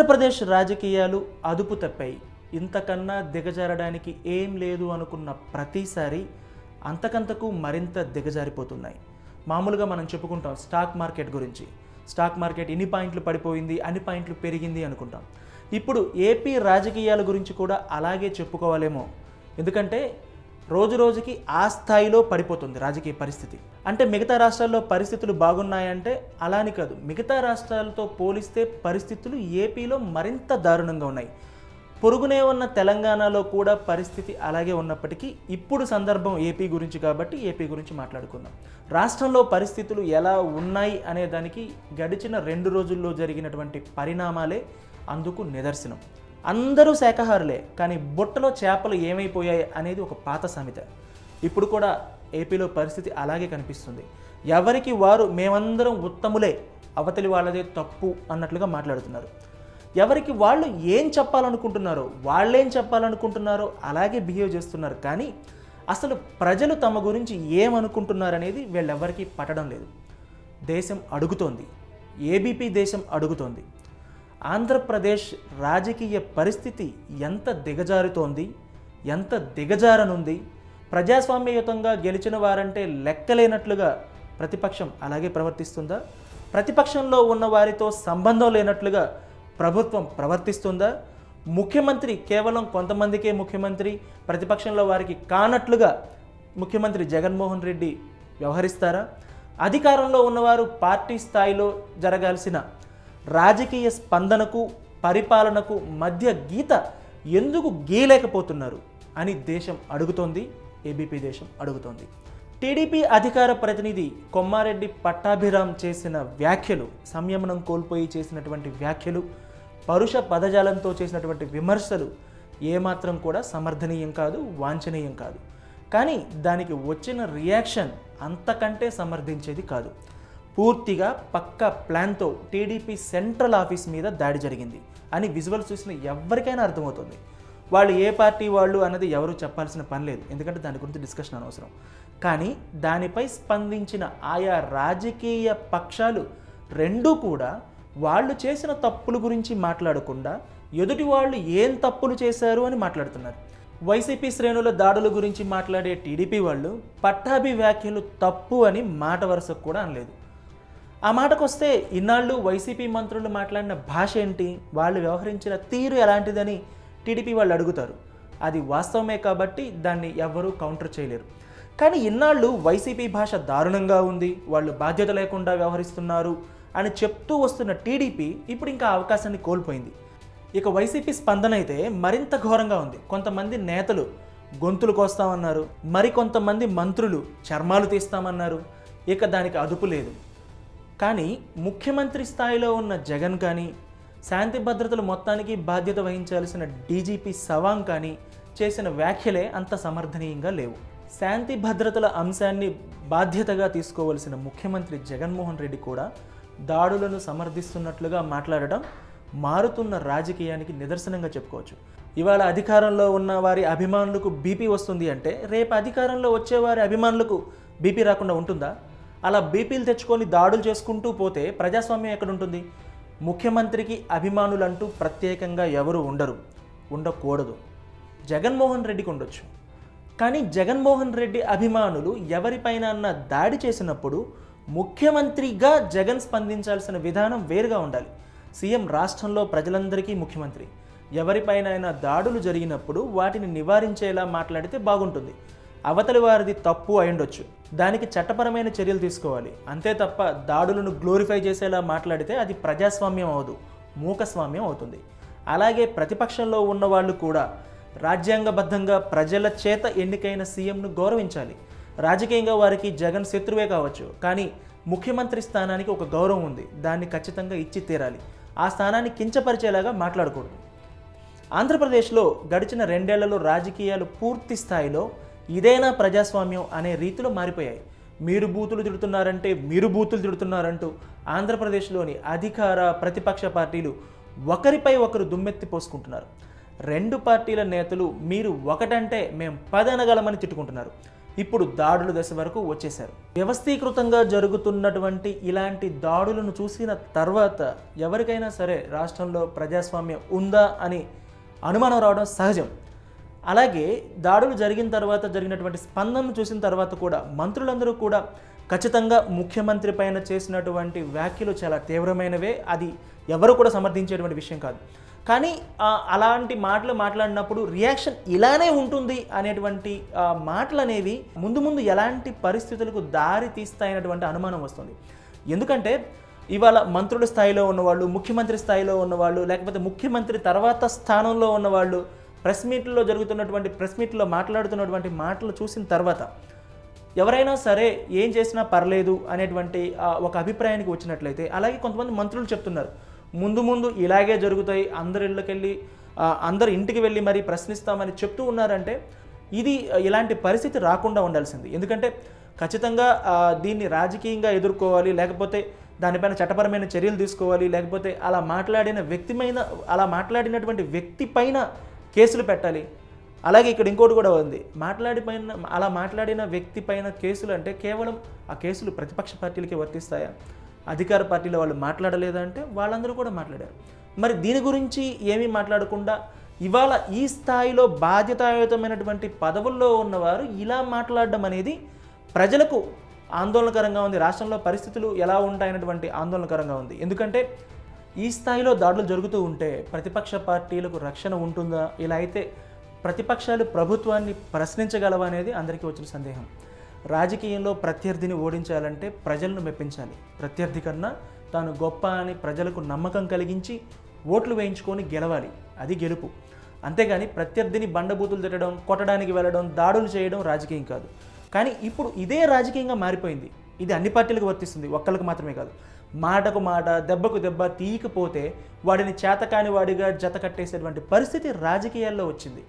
ఆంధ్రప్రదేశ్ రాజకీయాలు అదుపు తప్పాయి. ఇంతకన్నా దిగజారడానికి ఏం లేదు అనుకున్న ప్రతిసారి అంతకంతకు మరింత దిగజారిపోతున్నాయి. మామూలుగా మనం చెప్పుకుంటాం స్టాక్ మార్కెట్ గురించి. స్టాక్ మార్కెట్ ఇన్ని పాయింట్లు పడిపోయింది అన్ని పాయింట్లు పెరిగింది అనుకుంటాం. ఇప్పుడు ఏపీ రాజకీయాల గురించి కూడా అలాగే చెప్పుకోవాలేమో. ఎందుకంటే రోజు రోజుకి ఆ స్థాయిలో పడిపోతుంది రాజకీయ పరిస్థితి. అంటే మిగతా రాష్ట్రాల్లో పరిస్థితులు బాగున్నాయంటే అలాని కాదు. మిగతా రాష్ట్రాలతో పోలిస్తే పరిస్థితులు ఏపీలో మరింత దారుణంగా ఉన్నాయి. పొరుగునే ఉన్న తెలంగాణలో కూడా పరిస్థితి అలాగే ఉన్నప్పటికీ ఇప్పుడు సందర్భం ఏపీ గురించి కాబట్టి ఏపీ గురించి మాట్లాడుకుందాం. రాష్ట్రంలో పరిస్థితులు ఎలా ఉన్నాయి అనే దానికి గడిచిన రెండు రోజుల్లో జరిగినటువంటి పరిణామాలే అందుకు నిదర్శనం. అందరూ శాఖాహారులే కానీ బుట్టలో చేపలు ఏమైపోయాయి అనేది ఒక పాత సామెత. ఇప్పుడు కూడా ఏపీలో పరిస్థితి అలాగే కనిపిస్తుంది. ఎవరికి వారు మేమందరం ఉత్తములే అవతలి వాళ్ళదే తప్పు అన్నట్లుగా మాట్లాడుతున్నారు. ఎవరికి వాళ్ళు ఏం చెప్పాలనుకుంటున్నారో వాళ్ళేం చెప్పాలనుకుంటున్నారో అలాగే బిహేవ్ చేస్తున్నారు. కానీ అసలు ప్రజలు తమ గురించి ఏమనుకుంటున్నారనేది వీళ్ళెవ్వరికీ పట్టడం లేదు. దేశం అడుగుతోంది. ఏబీపీ దేశం అడుగుతోంది. ఆంధ్రప్రదేశ్ రాజకీయ పరిస్థితి ఎంత దిగజారుతోంది ఎంత దిగజారనుంది ప్రజాస్వామ్యయుతంగా గెలిచిన వారంటే లెక్కలేనట్లుగా ప్రతిపక్షం అలాగే ప్రవర్తిస్తుందా? ప్రతిపక్షంలో ఉన్న వారితో సంబంధం లేనట్లుగా ప్రభుత్వం ప్రవర్తిస్తుందా? ముఖ్యమంత్రి కేవలం కొంతమందికే ముఖ్యమంత్రి ప్రతిపక్షంలో వారికి కానట్లుగా ముఖ్యమంత్రి జగన్మోహన్ రెడ్డి వ్యవహరిస్తారా? అధికారంలో ఉన్నవారు పార్టీ స్థాయిలో జరగాల్సిన రాజకీయ స్పందనకు పరిపాలనకు మధ్య గీత ఎందుకు గీయలేకపోతున్నారు అని దేశం అడుగుతోంది ఏబీపీ దేశం అడుగుతోంది. టీడీపీ అధికార ప్రతినిధి కొమ్మారెడ్డి పట్టాభిరామ్ చేసిన వ్యాఖ్యలు సంయమనం కోల్పోయి చేసినటువంటి వ్యాఖ్యలు పరుష పదజాలంతో చేసినటువంటి విమర్శలు ఏమాత్రం కూడా సమర్థనీయం కాదు వాంఛనీయం కాదు. కానీ దానికి వచ్చిన రియాక్షన్ అంతకంటే సమర్థించేది కాదు. పూర్తిగా పక్క ప్లాన్తో టీడీపీ సెంట్రల్ ఆఫీస్ మీద దాడి జరిగింది అని విజువల్ చూసిన ఎవరికైనా అర్థమవుతుంది. వాళ్ళు ఏ పార్టీ వాళ్ళు అన్నది ఎవరు చెప్పాల్సిన పని లేదు. ఎందుకంటే దాని గురించి డిస్కషన్ అనవసరం. కానీ దానిపై స్పందించిన ఆయా రాజకీయ పక్షాలు రెండూ కూడా వాళ్ళు చేసిన తప్పుల గురించి మాట్లాడకుండా ఎదుటి వాళ్ళు ఏం తప్పులు చేశారు అని మాట్లాడుతున్నారు. వైసీపీ శ్రేణుల దాడుల గురించి మాట్లాడే టీడీపీ వాళ్ళు పట్టాభి వ్యాఖ్యలు తప్పు అని మాట వరుసకు కూడా అనలేదు. ఆ మాటకొస్తే ఇన్నాళ్ళు వైసీపీ మంత్రులు మాట్లాడిన భాష ఏంటి? వాళ్ళు వ్యవహరించిన తీరు ఎలాంటిదని టీడీపీ వాళ్ళు అడుగుతారు. అది వాస్తవమే కాబట్టి దాన్ని ఎవ్వరూ కౌంటర్ చేయలేరు. కానీ ఇన్నాళ్ళు వైసీపీ భాష దారుణంగా ఉంది. వాళ్ళు బాధ్యత లేకుండా వ్యవహరిస్తున్నారు అని చెప్తూ వస్తున్న టీడీపీ ఇప్పుడు ఇంకా అవకాశాన్ని కోల్పోయింది. ఇక వైసీపీ స్పందన అయితే మరింత ఘోరంగా ఉంది. కొంతమంది నేతలు గొంతులు కోస్తామన్నారు. మరికొంతమంది మంత్రులు చర్మాలు తీస్తామన్నారు. ఇక దానికి అదుపు లేదు. కానీ ముఖ్యమంత్రి స్థాయిలో ఉన్న జగన్ కానీ శాంతి భద్రతలు మొత్తానికి బాధ్యత వహించాల్సిన డీజీపీ సవాంగ్ కానీ చేసిన వ్యాఖ్యలే అంత సమర్థనీయంగా లేవు. శాంతి భద్రతల అంశాన్ని బాధ్యతగా తీసుకోవలసిన ముఖ్యమంత్రి జగన్మోహన్ రెడ్డి కూడా దాడులను సమర్థిస్తున్నట్లుగా మాట్లాడటం మారుతున్న రాజకీయానికి నిదర్శనంగా చెప్పుకోవచ్చు. ఇవాళ అధికారంలో ఉన్న వారి అభిమానులకు బీపీ వస్తుంది అంటే రేపు అధికారంలో వచ్చే వారి అభిమానులకు బీపీ రాకుండా ఉంటుందా? అలా బీపీలు తెచ్చుకొని దాడులు చేసుకుంటూ పోతే ప్రజాస్వామ్యం ఎక్కడ ఉంటుంది ముఖ్యమంత్రికి అభిమానులంటూ ప్రత్యేకంగా ఎవరు ఉండరు ఉండకూడదు. జగన్మోహన్ రెడ్డికి ఉండొచ్చు. కానీ జగన్మోహన్ రెడ్డి అభిమానులు ఎవరిపైన అన్న దాడి చేసినప్పుడు ముఖ్యమంత్రిగా జగన్ స్పందించాల్సిన విధానం వేరుగా ఉండాలి. సీఎం రాష్ట్రంలో ప్రజలందరికీ ముఖ్యమంత్రి. ఎవరిపైనైనా దాడులు జరిగినప్పుడు వాటిని నివారించేలా మాట్లాడితే బాగుంటుంది. అవతలి వారిది తప్పు అయిండొచ్చు దానికి చట్టపరమైన చర్యలు తీసుకోవాలి. అంతే తప్ప దాడులను గ్లోరిఫై చేసేలా మాట్లాడితే అది ప్రజాస్వామ్యం అవదు మూకస్వామ్యం అవుతుంది. అలాగే ప్రతిపక్షంలో ఉన్న వాళ్ళు కూడా రాజ్యాంగబద్ధంగా ప్రజల చేత ఎన్నికైన సీఎంను గౌరవించాలి. రాజకీయంగా వారికి జగన్ శత్రువే కావచ్చు కానీ ముఖ్యమంత్రి స్థానానికి ఒక గౌరవం ఉంది. దాన్ని ఖచ్చితంగా ఇచ్చి తీరాలి. ఆ స్థానాన్ని కించపరిచేలాగా మాట్లాడకూడదు. ఆంధ్రప్రదేశ్లో గడిచిన రెండేళ్ళలో రాజకీయాలు పూర్తి స్థాయిలో ఇదేనా ప్రజాస్వామ్యం అనే రీతిలో మారిపోయాయి. మీరు బూతులు తిడుతున్నారంటే మీరు బూతులు తిడుతున్నారంటూ ఆంధ్రప్రదేశ్లోని అధికార ప్రతిపక్ష పార్టీలు ఒకరిపై ఒకరు దుమ్మెత్తి పోసుకుంటున్నారు. రెండు పార్టీల నేతలు మీరు ఒకటంటే మేము పదనగలమని తిట్టుకుంటున్నారు. ఇప్పుడు దాడుల దశ వరకు వచ్చేశారు. వ్యవస్థీకృతంగా జరుగుతున్నటువంటి ఇలాంటి దాడులను చూసిన తర్వాత ఎవరికైనా సరే రాష్ట్రంలో ప్రజాస్వామ్యం ఉందా అని అనుమానం రావడం సహజం. అలాగే దాడులు జరిగిన తర్వాత జరిగినటువంటి స్పందనను చూసిన తర్వాత కూడా మంత్రులందరూ కూడా ఖచ్చితంగా ముఖ్యమంత్రి పైన చేసినటువంటి వ్యాఖ్యలు చాలా తీవ్రమైనవే. అది ఎవరు కూడా సమర్థించేటువంటి విషయం కాదు. కానీ అలాంటి మాటలు మాట్లాడినప్పుడు రియాక్షన్ ఇలానే ఉంటుంది అనేటువంటి మాటలు అనేవి ముందు ముందు ఎలాంటి పరిస్థితులకు దారి తీస్తాయనేటువంటి అనుమానం వస్తుంది. ఎందుకంటే ఇవాళ మంత్రుల స్థాయిలో ఉన్నవాళ్ళు ముఖ్యమంత్రి స్థాయిలో ఉన్నవాళ్ళు లేకపోతే ముఖ్యమంత్రి తర్వాత స్థానంలో ఉన్నవాళ్ళు ప్రెస్ మీట్లో జరుగుతున్నటువంటి ప్రెస్ మీట్లో మాట్లాడుతున్నటువంటి మాటలు చూసిన తర్వాత ఎవరైనా సరే ఏం చేసినా పర్లేదు అనేటువంటి ఒక అభిప్రాయానికి వచ్చినట్లయితే అలాగే కొంతమంది మంత్రులు చెప్తున్నారు. ముందు ముందు ఇలాగే జరుగుతాయి అందరి ఇళ్ళకెళ్ళి అందరు అందరి ఇంటికి వెళ్ళి మరీ ప్రశ్నిస్తామని చెప్తూ ఉన్నారంటే ఇది ఇలాంటి పరిస్థితి రాకుండా ఉండాల్సింది. ఎందుకంటే ఖచ్చితంగా దీన్ని రాజకీయంగా ఎదుర్కోవాలి లేకపోతే దానిపైన చట్టపరమైన చర్యలు తీసుకోవాలి లేకపోతే అలా మాట్లాడిన వ్యక్తి మీద అలా మాట్లాడినటువంటి వ్యక్తి పైన కేసులు పెట్టాలి. అలాగే ఇక్కడ ఇంకోటి కూడా ఉంది. మాట్లాడిపోయిన అలా మాట్లాడిన వ్యక్తి పైన కేసులు అంటే కేవలం ఆ కేసులు ప్రతిపక్ష పార్టీలకే వర్తిస్తాయా? అధికార పార్టీలో వాళ్ళు మాట్లాడలేదంటే వాళ్ళందరూ కూడా మాట్లాడారు. మరి దీని గురించి ఏమీ మాట్లాడకుండా ఇవాళ ఈ స్థాయిలో బాధ్యతాయుతమైనటువంటి పదవుల్లో ఉన్నవారు ఇలా మాట్లాడడం అనేది ప్రజలకు ఆందోళనకరంగా ఉంది. రాష్ట్రంలో పరిస్థితులు ఎలా ఉంటాయన్నటువంటి ఆందోళనకరంగా ఉంది. ఎందుకంటే ఈ స్థాయిలో దాడులు జరుగుతూ ఉంటే ప్రతిపక్ష పార్టీలకు రక్షణ ఉంటుందా? ఇలా అయితే ప్రతిపక్షాలు ప్రభుత్వాన్ని ప్రశ్నించగలవా అనేది అందరికీ వచ్చిన సందేహం. రాజకీయంలో ప్రత్యర్థిని ఓడించాలంటే ప్రజలను మెప్పించాలి. ప్రత్యర్థి కన్నా తాను గొప్ప అని ప్రజలకు నమ్మకం కలిగించి ఓట్లు వేయించుకొని గెలవాలి. అది గెలుపు. అంతేగాని ప్రత్యర్థిని బండబూతులు తిట్టడం కొట్టడానికి వెళ్ళడం దాడులు చేయడం రాజకీయం కాదు. కానీ ఇప్పుడు ఇదే రాజకీయంగా మారిపోయింది. ఇది అన్ని పార్టీలకు వర్తిస్తుంది. ఒక్కళ్ళకి మాత్రమే కాదు. మాటకు మాట దెబ్బకు దెబ్బ తీయకపోతే వాడిని చేతకాని వాడిగా జత కట్టేసేటువంటి పరిస్థితి రాజకీయాల్లో వచ్చింది.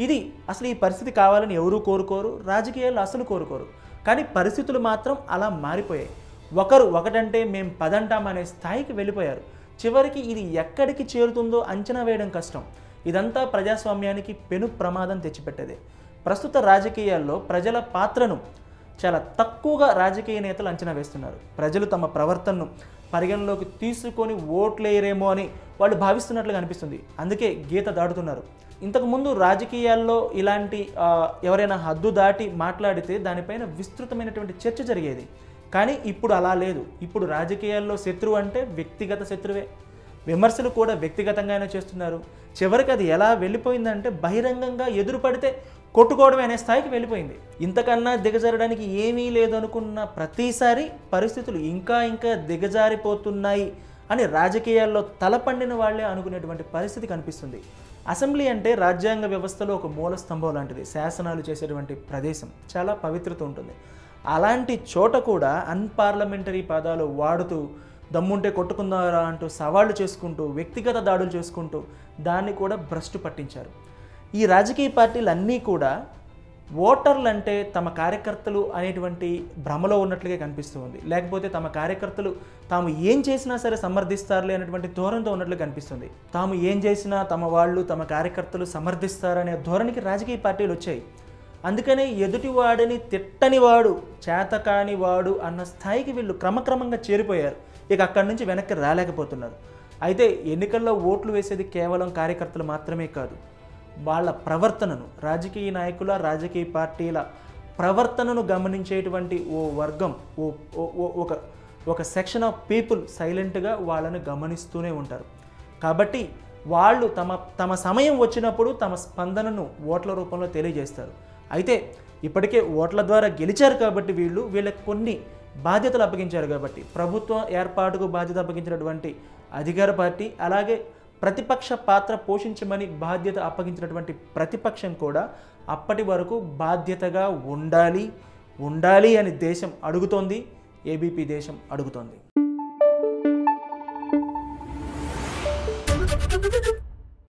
ఇది అసలు ఈ పరిస్థితి కావాలని ఎవరూ కోరుకోరు రాజకీయాల్లో అసలు కోరుకోరు. కానీ పరిస్థితులు మాత్రం అలా మారిపోయాయి. ఒకరు ఒకటంటే మేం పదంటాం అనే స్థాయికి వెళ్ళిపోయారు. చివరికి ఇది ఎక్కడికి చేరుతుందో అంచనా వేయడం కష్టం. ఇదంతా ప్రజాస్వామ్యానికి పెను ప్రమాదం తెచ్చిపెట్టేది. ప్రస్తుత రాజకీయాల్లో ప్రజల పాత్రను చాలా తక్కువగా రాజకీయ నేతలు అంచనా వేస్తున్నారు. ప్రజలు తమ ప్రవర్తనను పరిగణలోకి తీసుకొని ఓట్లేయరేమో అని వాళ్ళు భావిస్తున్నట్లుగా అనిపిస్తుంది. అందుకే గీత దాడుతున్నారు. ఇంతకుముందు రాజకీయాల్లో ఇలాంటి ఎవరైనా హద్దు దాటి మాట్లాడితే దానిపైన విస్తృతమైనటువంటి చర్చ జరిగేది. కానీ ఇప్పుడు అలా లేదు. ఇప్పుడు రాజకీయాల్లో శత్రువు అంటే వ్యక్తిగత శత్రువే. విమర్శలు కూడా వ్యక్తిగతంగానే చేస్తున్నారు. చివరికి అది ఎలా వెళ్ళిపోయిందంటే బహిరంగంగా ఎదురుపడితే కొట్టుకోవడమే అనే స్థాయికి వెళ్ళిపోయింది. ఇంతకన్నా దిగజారడానికి ఏమీ లేదు అనుకున్న ప్రతిసారి పరిస్థితులు ఇంకా ఇంకా దిగజారిపోతున్నాయి అని రాజకీయాల్లో తలపండిన వాళ్ళే అనుకునేటువంటి పరిస్థితి కనిపిస్తుంది. అసెంబ్లీ అంటే రాజ్యాంగ వ్యవస్థలో ఒక మూల స్తంభం లాంటిది. శాసనాలు చేసేటువంటి ప్రదేశం. చాలా పవిత్రత ఉంటుంది. అలాంటి చోట కూడా అన్పార్లమెంటరీ పదాలు వాడుతూ దమ్ముంటే కొట్టుకుందారా అంటూ సవాళ్ళు చేసుకుంటూ వ్యక్తిగత దాడులు చేసుకుంటూ దాన్ని కూడా భ్రష్టు పట్టించారు. ఈ రాజకీయ పార్టీలు అన్నీ కూడా ఓటర్లు అంటే తమ కార్యకర్తలు అనేటువంటి భ్రమలో ఉన్నట్లుగా కనిపిస్తూ ఉంది. లేకపోతే తమ కార్యకర్తలు తాము ఏం చేసినా సరే సమర్థిస్తారులే అనేటువంటి ధోరణితో ఉన్నట్లు కనిపిస్తుంది. తాము ఏం చేసినా తమ వాళ్ళు తమ కార్యకర్తలు సమర్థిస్తారనే ధోరణికి రాజకీయ పార్టీలు వచ్చాయి. అందుకనే ఎదుటివాడిని తిట్టని వాడు చేతకాని వాడు అన్న స్థాయికి వీళ్ళు క్రమక్రమంగా చేరిపోయారు. ఇక అక్కడి నుంచి వెనక్కి రాలేకపోతున్నారు. అయితే ఎన్నికల్లో ఓట్లు వేసేది కేవలం కార్యకర్తలు మాత్రమే కాదు. వాళ్ళ ప్రవర్తనను రాజకీయ నాయకుల రాజకీయ పార్టీల ప్రవర్తనను గమనించేటువంటి ఓ వర్గం ఓ ఒక ఒక సెక్షన్ ఆఫ్ పీపుల్ సైలెంట్గా వాళ్ళని గమనిస్తూనే ఉంటారు. కాబట్టి వాళ్ళు తమ తమ సమయం వచ్చినప్పుడు తమ స్పందనను ఓట్ల రూపంలో తెలియజేస్తారు. అయితే ఇప్పటికే ఓట్ల ద్వారా గెలిచారు కాబట్టి వీళ్ళు వీళ్ళకి కొన్ని బాధ్యతలు అప్పగించారు కాబట్టి ప్రభుత్వం ఏర్పాటుకు బాధ్యత అప్పగించినటువంటి అధికార పార్టీ అలాగే ప్రతిపక్ష పాత్ర పోషించమని బాధ్యత అప్పగించినటువంటి ప్రతిపక్షం కూడా అప్పటి వరకు బాధ్యతగా ఉండాలి ఉండాలి అని దేశం అడుగుతోంది ఏబీపీ దేశం అడుగుతోంది.